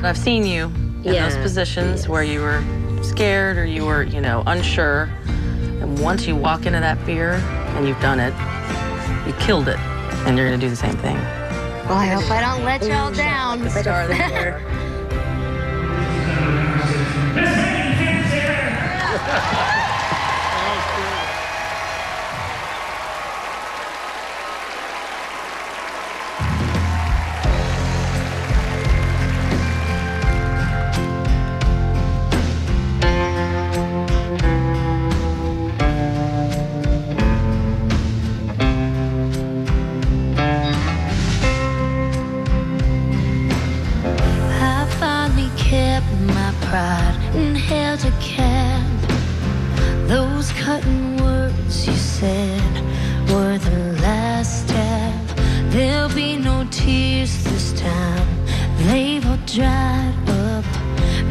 But I've seen you in Yeah, those positions yes. where you were scared or you were, you know, unsure. And once you walk into that fear and you've done it, you killed it. And you're going to do the same thing. Well, I hope I don't let y'all down. The Star of the year. my and held a cap. Those cutting words you said were the last step. There'll be no tears this time, they've all dried up.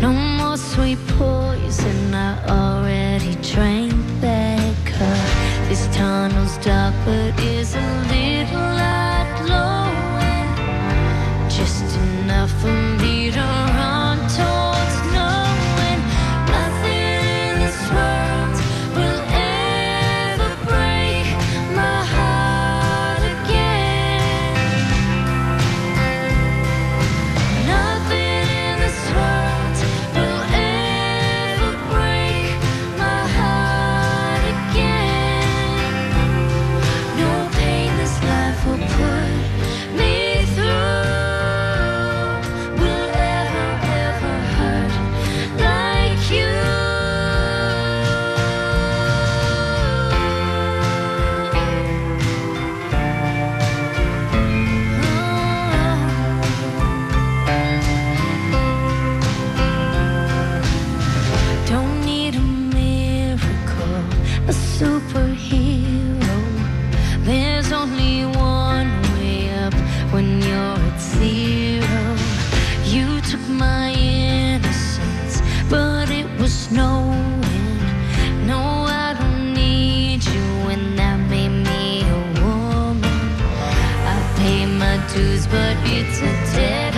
No more sweet poison, I already drank that cup. This tunnel's dark, but there's only one way up when you're at zero. You took my innocence, but it was snowing. No, I don't need you, and that made me a woman. I pay my dues, but it's a debt.